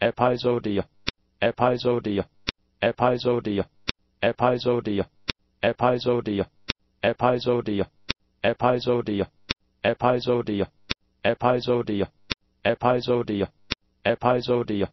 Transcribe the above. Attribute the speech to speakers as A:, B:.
A: episodia, episodia, episodia, episodia, episodia, episodia, episodia, episodia, episodia, episodia, episodia,